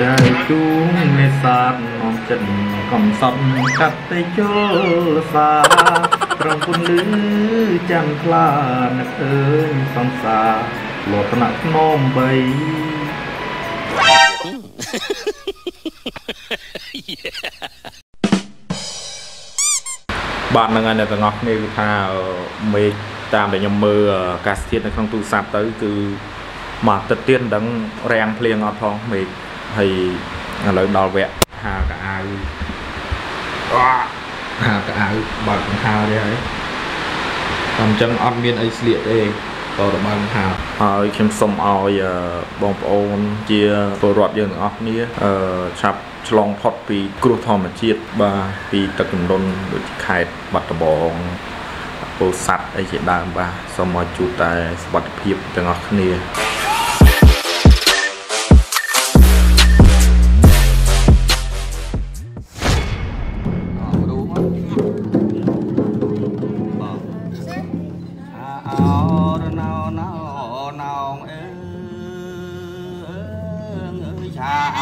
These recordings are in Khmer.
ចាយជួងនេសាទនាំចិត្តកំសត់កាត់ទៅជលសាត្រង់ពុនលឺចាំខ្លានឹកអើយសង្សារលត់ថ្នាក់ភ្នំបីបាទហ្នឹងហើយអ្នកទាំងអស់គ្នាគឺថាអឺមេឃតាមដែលខ្ញុំមើលអឺអាកាសធាតុនៅក្នុងទូរស័ព្ទទៅគឺមួយអាទិត្យទៀតមិនដឹងរាំងភ្លៀងអត់ផងមេឃ ហើយឥឡូវដល់វគ្គហាលកៅអៅហាលកៅអៅបើកកង្ហារទេហើយតាមចឹងអត់មានអីស្លៀកទេក៏របាំងថាហើយខ្ញុំសូមឲ្យបងប្អូនជាពលរដ្ឋយើងទាំងអស់គ្នាឆាប់ឆ្លងផុតពីគ្រោះធម្មជាតិបាទពីទឹកជំនន់ដូចខេត្តបាត់ដំបងពលស័តអីជាដើមបាទសូមឲ្យជួបតែសុខភាពទាំងអស់គ្នា អោ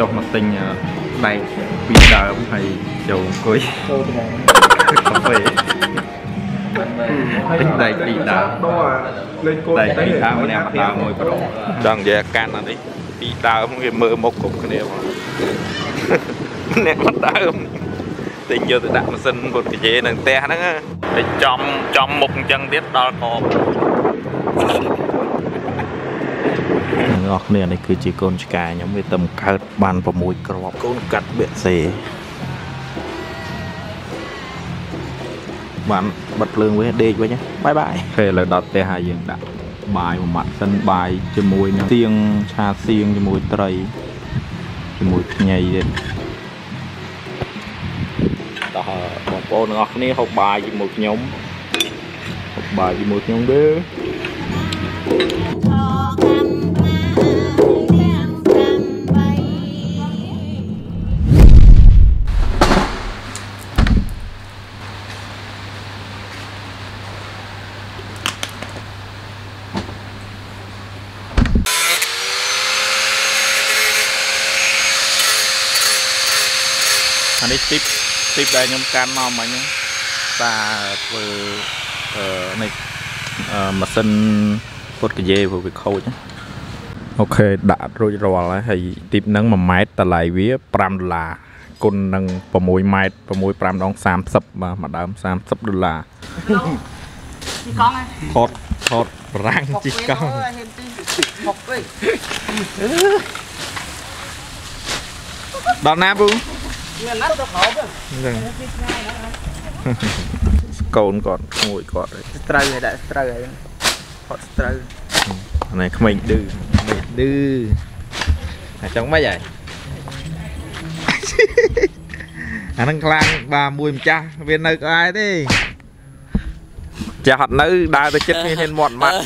ចុះមកទិញអឺដែកពីដើមហើយចូលអង្គុយចូលទៅកាហ្វេទិញដែកពីដើមលេងកូនដែកពីដើមម្នាក់ម្ដងមួយប្រងដល់និយាយកាន់អានេះពីដើមគេមើលមុខគ្រប់គ្នាមកម្នាក់ម្ដើមទិញយកទៅដាក់ម៉ាស៊ីនពុតកាយេនឹងផ្ទះហ្នឹងហើយចំចំមុខអញ្ចឹងទៀតដល់កប អ្នកនរគ្នានេះគឺជាកូនឆ្កែខ្ញុំវាតែបង្កើតបាន6គ្រាប់កូនកាត់បេកសេបានបិទភ្លើងវិញដេកវិញបាយបាយពេលឥឡូវដល់ផ្ទះហើយយើងដាក់បាយមួយម៉ាត់សិនបាយជាមួយនឹងសៀងឆាសៀងជាមួយត្រីជាមួយខ្ញីទៀតតោះបងប្អូនទាំងអស់គ្នាហូបបាយជាមួយខ្ញុំហូបបាយជាមួយខ្ញុំទេ អានេះទីបទីបដែលខ្ញុំកាន់មកមិញហ្នឹងតាធ្វើអឺនេះអឺម៉ាស៊ីនពុតកាយេព្រោះវាខូចណាអូខេដាក់រួចរាល់ហើយហើយទីបហ្នឹង1ម៉ែត្រតម្លៃវា5ដុល្លារគុណនឹង6ម៉ែត្រ6 5ដង30បាទមួយដើម30ដុល្លារពីកង់ហ្នឹងថតថតប្រាំងជីកង់ហេមទីមកពេកដល់ណាពូ មានណាស់ទៅខោទៅហ្នឹងកូនគាត់ក្មួយគាត់ហើយស្ត្រូវឲ្យដាក់ស្ត្រូវឲ្យផត់ស្ត្រូវអានេះក្មេងឌឺក្មេងឌឺអាចង់មិនហើយអាហ្នឹងខ្លាំងបាទមួយម្ចាស់វានៅក្បែរទេចាស់អត់នៅដើរទៅចិត្តមានហ៊ានមាត់ម៉ាត់